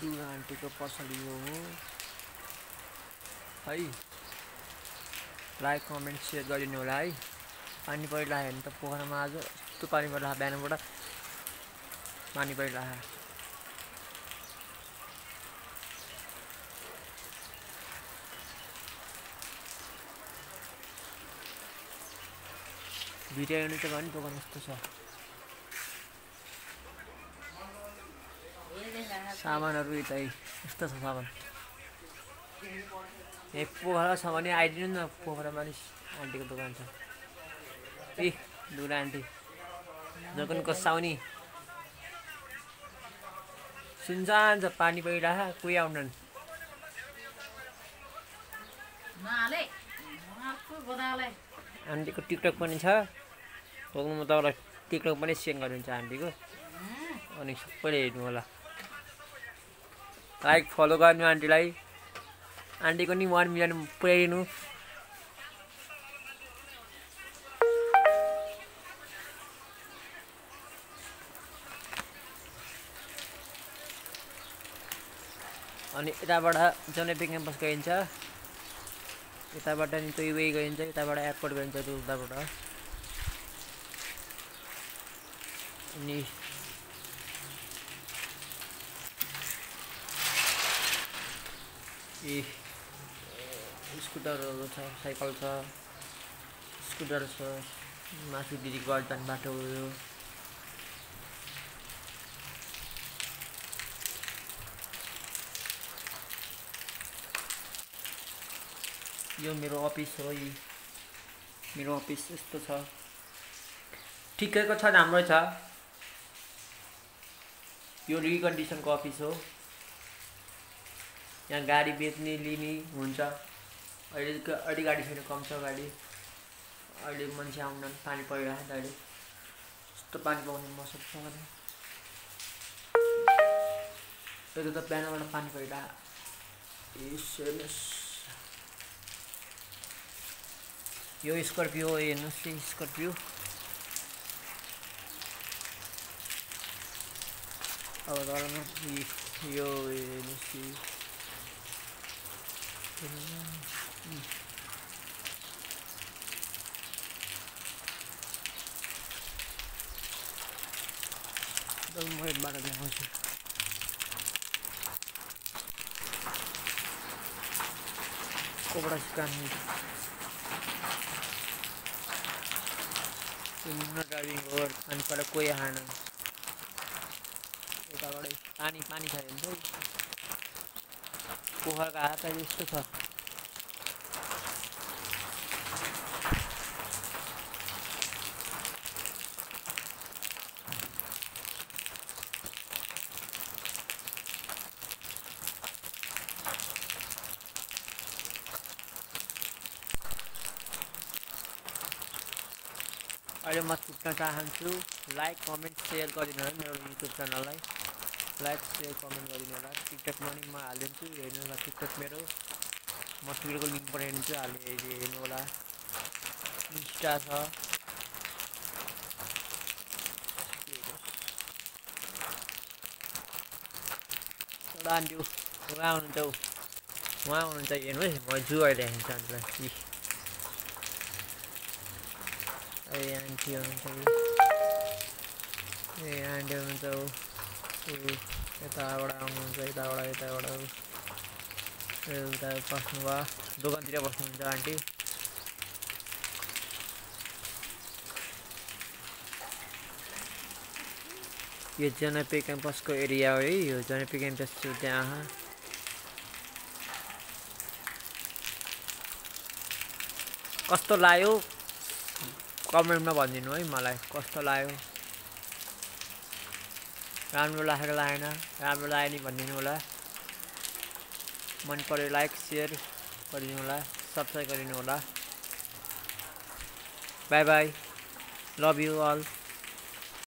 दुर्गा आन्टीको पसल यो हो। है लाइक कमेन्ट सेयर गरिदिनु होला है। पानी परिरहेको भने त पोखरामा आज यस्तो पानी परिरहेको बिहानबाट पानी परिरहेको। भिडियो त भने दोकान यस्तो छ। सामानहरू यतै यस्तो छ सामान। ए पोखरा छ भने आइदिनु न पोखरा मानिस आन्टीको दोकान छ। ए दुरा आन्टी दोकान कसाउने सुनसान छ पानी परिरह कोही आउनन्? आन्टीको टिकटक पनि छ। म तपाईँलाई टिकटक पनि सेन्ड गरिदिन्छु आन्टीको। अनि सबैले हेर्नु होला लाइक फलो गर्नु आन्टीलाई आन्टीको नि वान मिलियन पुर्याइदिनु अनि यताबाट जनपी क्याम्पस गइन्छ। यताबाट नि त्यो वे गइन्छ यताबाट एयरपोर्ट गइन्छ त्यो उताबाट। अनि ए स्कुटरहरू छ साइकल छ स्कुटर छ माथि दिदी घर जाने बाटो यो यो मेरो अफिस हो यी मेरो अफिस यस्तो छ। ठिकैको छ राम्रै छ। यो रिकन्डिसनको अफिस हो। यहाँ गाडी बेच्ने लिने हुन्छ। अहिले अहिले गाडी छैन कम छ गाडी। अहिले मान्छे आउन पानी परिरहेको अहिले। यस्तो पानी पाउने मौसम छ यता त बिहानबाट पानी परिरहेको। यो स्कर्पियो हेर्नुहोस् कि स्कर्पियो। अब यो हेर्नुहोस् कि म हेडबाट देखाउँछु कोबाट सिकाउनु सुन्न ड्राइभिङ हो अनि पर कोही आएन यताबाटै पानी पानी छ भने चाहिँ पोखरको हात यस्तो छ अहिले म छुट्न चाहन्छु लाइक कमेन्ट सेयर गरिदिनु होला मेरो युट्युब च्यानललाई लाइक सेयर कमेन्ट गरिदिनु होला। टिकटकमा पनि म हालिदिन्छु हेर्नु होला टिकटक मेरो। म टिकटकको लिङ्क पठाइदिन्छु हाले हेर्नु होला। इन्स्टा छ। एउटा आन्टी उहाँ हुनुहुन्छ उहाँ हुनुहुन्छ हेर्नु है म जु अहिले हेर्छु अन्त ए आन्टी हुनुहुन्छ ए आन्टी हुनुहुन्छ यताबाट आउनुहुन्छ यताबाट यताबाट। उता बस्नु भयो। दोकानतिर बस्नुहुन्छ आन्टी। यो जनपी क्याम्पसको एरिया हो है यो जनपी क्याम्पस त्यहाँ कस्तो लाग्यो? कमेन्टमा भनिदिनु है मलाई कस्तो लाग्यो? राम्रो लागेको लागेन। राम्रो लाग्यो नि भनिदिनु होला। मन पऱ्यो लाइक सेयर गरिदिनु होला। सब्सक्राइब गरिदिनु होला। Bye bye love you all